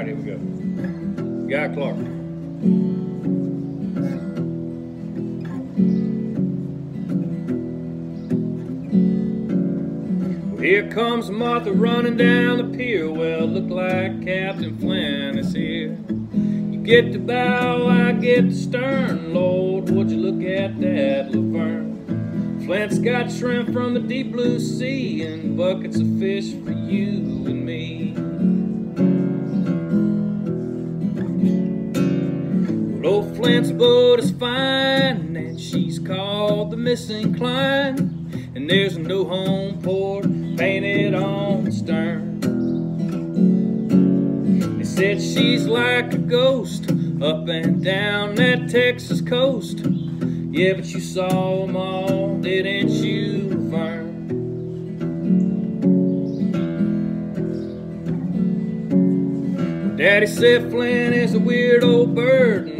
right, here we go. Guy Clark. Here comes Martha running down the pier. Well, look like Captain Flint is here. You get the bow, I get the stern. Lord, would you look at that Laverne? Flint's got shrimp from the deep blue sea and buckets of fish for you and me. Old Flint's boat is fine, and she's called the Missing Klein. And there's no home port painted on the stern. They said she's like a ghost up and down that Texas coast. Yeah, but you saw them all, didn't you, Vern? Daddy said Flint is a weird old bird,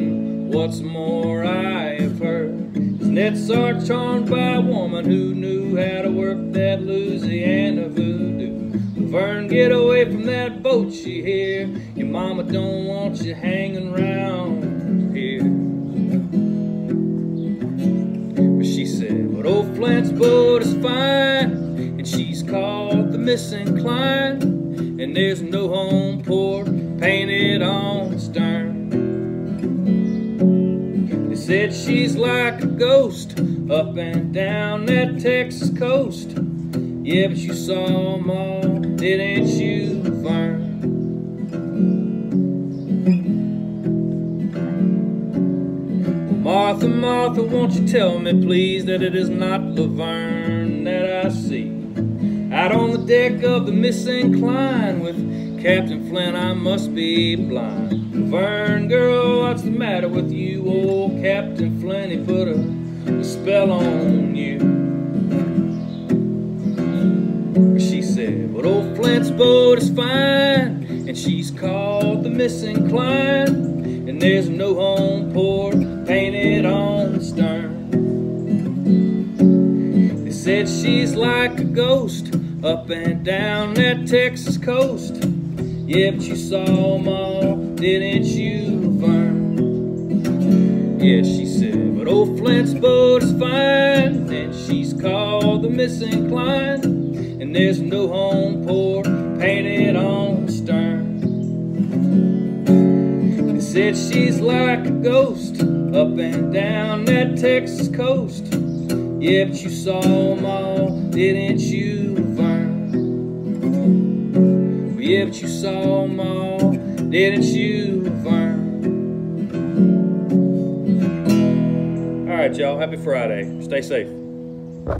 what's more, I have heard his nets are charmed by a woman who knew how to work that Louisiana voodoo. Vern, get away from that boat, you hear? Your mama don't want you hanging around here. But she said, but old Flint's boat is fine, and she's called the Missing Klein, and there's no home port painted on the stern. Said she's like a ghost up and down that Texas coast. Yeah, but you saw them all, didn't you, Vern? Martha, Martha, won't you tell me, please, that it is not Laverne that I see? Out on the deck of the Missing Klein with Captain Flint, I must be blind. Laverne, girl, what's the matter with you? Old Captain Flint, he put a, a spell on you. She said, but old Flint's boat is fine, and she's called the Missing Klein, and there's no home port painted on the stern. They said she's like a ghost up and down that Texas coast. Yeah, but you saw them all, didn't you, Vern? Yeah, she said, but old Flint's boat is fine, and she's called the Missing Klein, and there's no home port painted on the stern. They said she's like a ghost up and down that Texas coast. Yeah, but you saw them all, didn't you? Yeah, but you saw them all, didn't you, Vern? All right, y'all. Happy Friday. Stay safe.